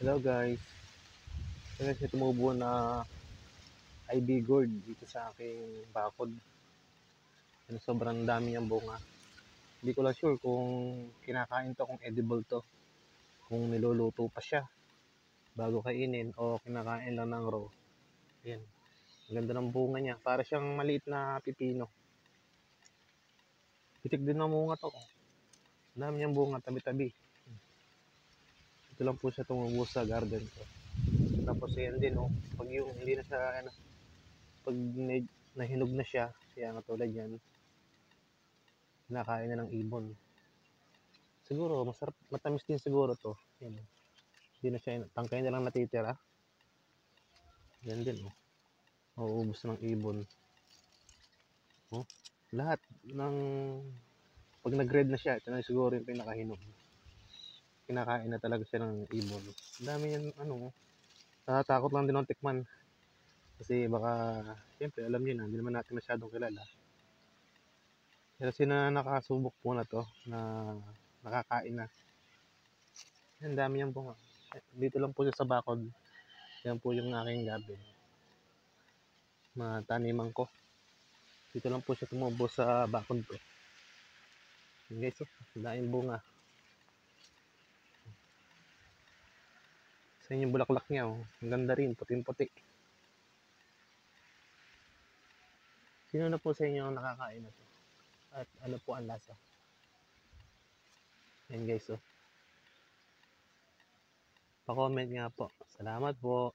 Hello guys. Ito guys, tumubo na IB gourd dito sa aking bakod. Ano, sobrang dami niyang bunga. Hindi ko lang sure kung kinakain to, kung edible to. Kung niluluto pa siya bago kainin o kinakain lang ng raw. Ayan. Ang ganda ng bunga niya. Para siyang maliit na pipino. Pitik din ng bunga to. Ang dami niyang bunga, tabi-tabi. Ito lang po siya tumubo sa garden ko. Tapos ayan din, oh, pag yung hindi na siya, ano, pag na- nahinog na siya, kaya nga tulad yan, kinakain na ng ibon. Siguro, masarap, matamis din siguro to. Yan. Hindi na siya, tangkay na lang natitira. Yan din, oh. Mauubos ng ibon. Oh, lahat ng, pag nag-red na siya, ito na siguro yung pinakahinog kinakain na talaga siya ng ibon. Ang dami yan, ano, natatakot lang din ng tikman. Kasi baka, siyempre, alam niyo na, hindi naman natin masyadong kilala. Pero sina nakasubok po na to, na nakakain na. Ang dami niyang bunga. Dito lang po siya sa bakod. Yan po yung aking gabi. Mataniman ko. Dito lang po siya tumubo sa bakod ko. Yan guys, oh, ang daming bunga. Sa yung bulaklak niya, oh. Ang ganda rin, puting-puti. Sino na po sa inyo ang nakakain na? At ano po ang lasa? Yan guys, oh. Pa-comment nga po. Salamat po.